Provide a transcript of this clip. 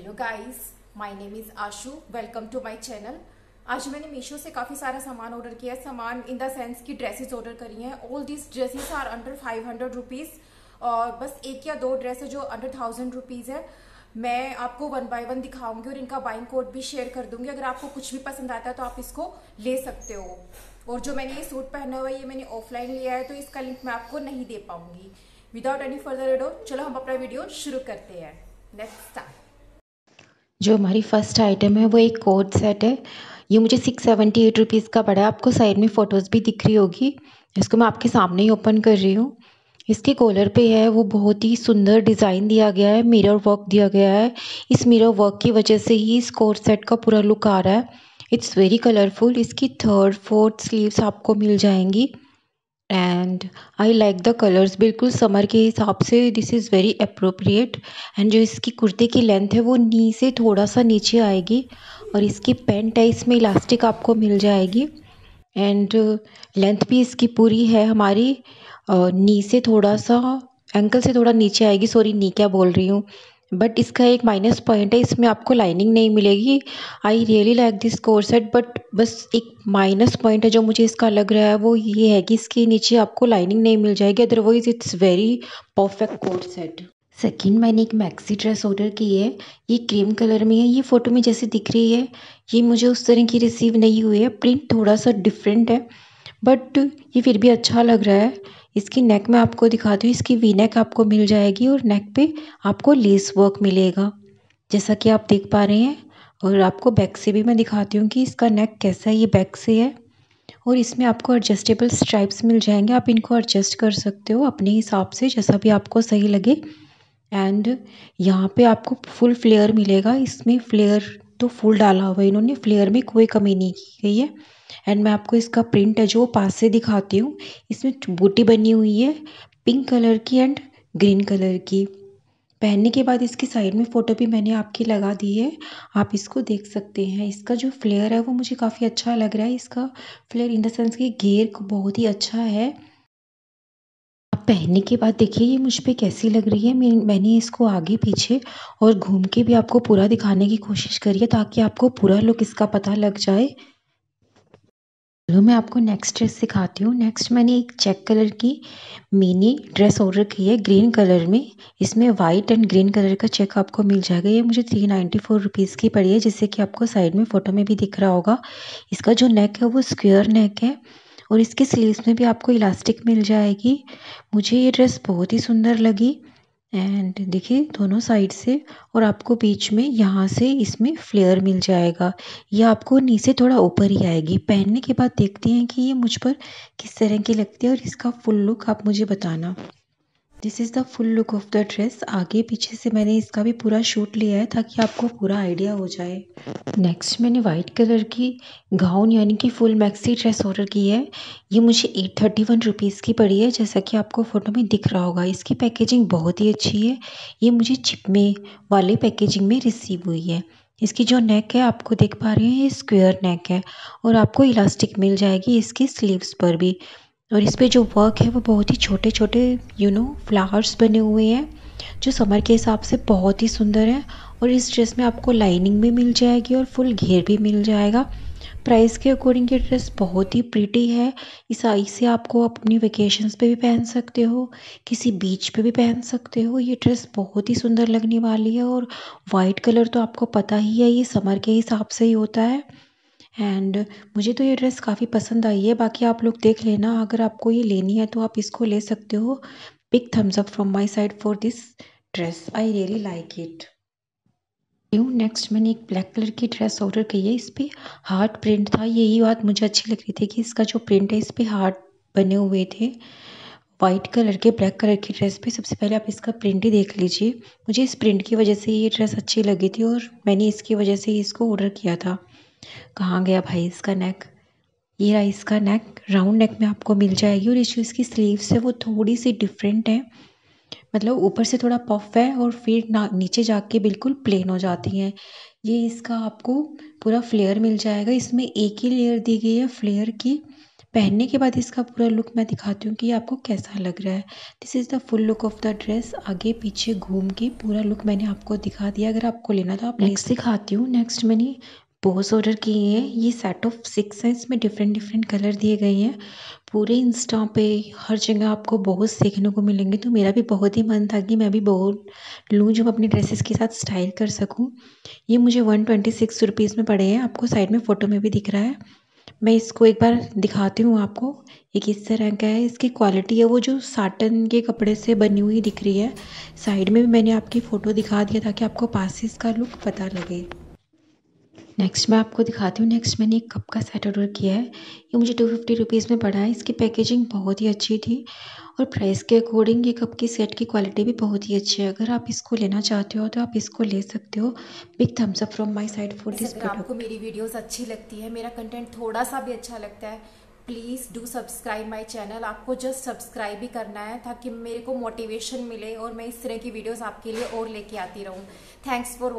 Hello guys my name is Ashu welcome to my channel आज मैंने मीशो से काफ़ी सारा सामान ऑर्डर किया है। सामान इन द सेंस की ड्रेसेस ऑर्डर करी हैं। All this dresses are under five hundred rupees और बस एक या दो ड्रेस है जो अंडर थाउज़ेंड रुपीज़ है। मैं आपको वन बाय वन दिखाऊँगी और इनका बाइंग कोड भी शेयर कर दूँगी। अगर आपको कुछ भी पसंद आता है तो आप इसको ले सकते हो। और जो मैंने ये सूट पहना हुआ है, ये मैंने ऑफलाइन लिया है तो इसका लिंक मैं आपको नहीं दे पाऊँगी। विदाउट एनी फर्दर एडो चलो हम अपना वीडियो शुरू करते हैं। नेक्स्ट स्टार्ट जो हमारी फ़र्स्ट आइटम है, वो एक कोट सेट है। ये मुझे सिक्स सेवेंटी एट रुपीज़ का पड़ा है। आपको साइड में फ़ोटोज़ भी दिख रही होगी। इसको मैं आपके सामने ही ओपन कर रही हूँ। इसके कॉलर पे है, वो बहुत ही सुंदर डिज़ाइन दिया गया है। मिरर वर्क दिया गया है। इस मिरर वर्क की वजह से ही इस कोट सेट का पूरा लुक आ रहा है। इट्स वेरी कलरफुल इसकी थर्ड फोर्थ स्लीव्स आपको मिल जाएँगी। And I like the colours बिल्कुल समर के हिसाब से this is very appropriate and जो इसकी कुर्ते की लेंथ है वो नी से थोड़ा सा नीचे आएगी और इसकी पेंट है इसमें इलास्टिक आपको मिल जाएगी एंड लेंथ भी इसकी पूरी है हमारी नी से थोड़ा सा एंकल से थोड़ा नीचे आएगी सॉरी नी क्या बोल रही हूँ? बट इसका एक माइनस पॉइंट है, इसमें आपको लाइनिंग नहीं मिलेगी। I really like this coord set but बस एक माइनस पॉइंट है जो मुझे इसका लग रहा है, वो ये है कि इसके नीचे आपको लाइनिंग नहीं मिल जाएगी otherwise it's very perfect coord set second मैंने एक मैक्सी ड्रेस ऑर्डर की है। ये क्रीम कलर में है, ये फ़ोटो में जैसे दिख रही है। ये मुझे उस तरह की रिसीव नहीं हुई है प्रिंट थोड़ा सा डिफरेंट है बट ये फिर भी अच्छा लग रहा है। इसकी नेक में आपको दिखाती हूँ, इसकी वी नेक आपको मिल जाएगी और नेक पे आपको लेस वर्क मिलेगा। जैसा कि आप देख पा रहे हैं, और आपको बैक से भी मैं दिखाती हूँ कि इसका नेक कैसा है, ये बैक से है, और इसमें आपको एडजस्टेबल स्ट्राइप्स मिल जाएँगे। आप इनको एडजस्ट कर सकते हो अपने हिसाब से, जैसा भी आपको सही लगे। एंड यहाँ पे आपको फुल फ्लेयर मिलेगा, इसमें फ्लेयर तो फुल डाला हुआ है। इन्होंने फ्लेयर में कोई कमी नहीं की गई है। एंड मैं आपको इसका प्रिंट है, जो पास से दिखाती हूँ। इसमें बूटी बनी हुई है पिंक कलर की एंड ग्रीन कलर की। पहनने के बाद इसकी साइड में फ़ोटो भी मैंने आपकी लगा दी है। आप इसको देख सकते हैं। इसका जो फ्लेयर है, वो मुझे काफ़ी अच्छा लग रहा है। इसका फ्लेयर इन द सेंस कि घेर बहुत ही अच्छा है। पहनने के बाद देखिए, ये मुझ पर कैसी लग रही है? मैं, मैंने इसको आगे पीछे और घूम के भी आपको पूरा दिखाने की कोशिश करी है ताकि आपको पूरा लुक इसका पता लग जाए। चलो, मैं आपको नेक्स्ट ड्रेस सिखाती हूँ। नेक्स्ट मैंने एक चेक कलर की मिनी ड्रेस ऑर्डर की है ग्रीन कलर में। इसमें वाइट एंड ग्रीन कलर का चेक आपको मिल जाएगा। ये मुझे थ्री नाइन्टी फोर रुपीज़ की पड़ी है, जिससे कि आपको साइड में फ़ोटो में भी दिख रहा होगा। इसका जो नेक है वो स्क्वेयर नेक है। और इसके स्लीव्स में भी आपको इलास्टिक मिल जाएगी। मुझे ये ड्रेस बहुत ही सुंदर लगी। एंड देखिए, दोनों साइड से और आपको बीच में यहाँ से इसमें फ्लेयर मिल जाएगा। ये आपको नीचे थोड़ा ऊपर ही आएगी। पहनने के बाद देखते हैं कि ये मुझ पर किस तरह की लगती है और इसका फुल लुक आप मुझे बताना। This is the full look of the dress आगे पीछे से मैंने इसका भी पूरा शूट लिया है ताकि आपको पूरा आइडिया हो जाए। नेक्स्ट मैंने वाइट कलर की गाउन यानी कि फुल मैक्सी ड्रेस ऑर्डर की है। ये मुझे एट थर्टी वन रुपीज़ की पड़ी है, जैसा कि आपको फ़ोटो में दिख रहा होगा। इसकी पैकेजिंग बहुत ही अच्छी है। ये मुझे चिप में वाले पैकेजिंग में रिसीव हुई है। इसकी जो नेक है, आपको देख पा रहे हैं, ये स्क्वेयर नेक है और आपको इलास्टिक मिल जाएगी इसकी स्लीव्स पर भी। और इस पर जो वर्क है, वो बहुत ही छोटे छोटे यू नो फ्लावर्स बने हुए हैं, जो समर के हिसाब से बहुत ही सुंदर है और इस ड्रेस में आपको लाइनिंग भी मिल जाएगी और फुल घेर भी मिल जाएगा। प्राइस के अकॉर्डिंग ये ड्रेस बहुत ही प्रीटी है। इस आई से आपको अपनी वेकेशंस पे भी पहन सकते हो, किसी बीच पे भी पहन सकते हो। ये ड्रेस बहुत ही सुंदर लगने वाली है और वाइट कलर तो आपको पता ही है, ये समर के हिसाब से ही होता है। एंड मुझे तो ये ड्रेस काफ़ी पसंद आई है। बाकी आप लोग देख लेना, अगर आपको ये लेनी है तो आप इसको ले सकते हो। Big thumbs up from my side for this dress I really like it next मैंने एक ब्लैक कलर की ड्रेस ऑर्डर की है। इस पर हार्ट प्रिंट था। यही बात मुझे अच्छी लग रही थी कि इसका जो प्रिंट है, इस पर हार्ट बने हुए थे। वाइट कलर के ब्लैक कलर की ड्रेस पे सबसे पहले आप इसका प्रिंट ही देख लीजिए। मुझे इस प्रिंट की वजह से ये ड्रेस अच्छी लगी थी और मैंने इसकी वजह से इसको ऑर्डर किया था। कहाँ गया भाई इसका नेक ये रहा इसका नेक राउंड नेक में आपको मिल जाएगी और जो इसकी स्लीव्स है वो थोड़ी सी डिफरेंट है। मतलब ऊपर से थोड़ा पफ है और फिर ना, नीचे जाके बिल्कुल प्लेन हो जाती हैं। ये इसका आपको पूरा फ्लेयर मिल जाएगा। इसमें एक ही लेयर दी गई है फ्लेयर की। पहनने के बाद इसका पूरा लुक मैं दिखाती हूँ कि आपको कैसा लग रहा है। This is the full look of the dress आगे पीछे घूम के पूरा लुक मैंने आपको दिखा दिया। अगर आपको लेना तो आप नेक्स्ट दिखाती हूँ। नेक्स्ट मैंने बोस ऑर्डर किए हैं। ये सेट ऑफ़ सिक्स है इसमें डिफरेंट डिफरेंट कलर दिए गए हैं। पूरे इंस्टा पे हर जगह आपको बहुत सीखने को मिलेंगे। तो मेरा भी बहुत ही मन था कि मैं भी बहुत लूँ जो अपनी ड्रेसेस के साथ स्टाइल कर सकूँ। ये मुझे वन ट्वेंटी सिक्स रुपीज़ में पड़े हैं। आपको साइड में फ़ोटो में भी दिख रहा है। मैं इसको एक बार दिखाती हूँ आपको। ये किस तरह का है। इसकी क्वालिटी है। वो जो साटन के कपड़े से बनी हुई दिख रही है। साइड में भी मैंने आपकी फ़ोटो दिखा दिया ताकि आपको पासिस का लुक पता लगे। नेक्स्ट मैं आपको दिखाती हूँ नेक्स्ट मैंने एक कप का सेट ऑर्डर किया है। ये मुझे टू फिफ्टी रुपीज़ में पड़ा है। इसकी पैकेजिंग बहुत ही अच्छी थी और प्राइस के अकॉर्डिंग ये कप की सेट की क्वालिटी भी बहुत ही अच्छी है। अगर आप इसको लेना चाहते हो तो आप इसको ले सकते हो। Big thumbs up from my side for this आपको मेरी वीडियोस अच्छी लगती है। मेरा कंटेंट थोड़ा सा भी अच्छा लगता है। Please do subscribe my channel आपको जस्ट सब्सक्राइब ही करना है ताकि मेरे को मोटिवेशन मिले और मैं इस तरह की वीडियोस आपके लिए और लेके आती रहूँ। Thanks for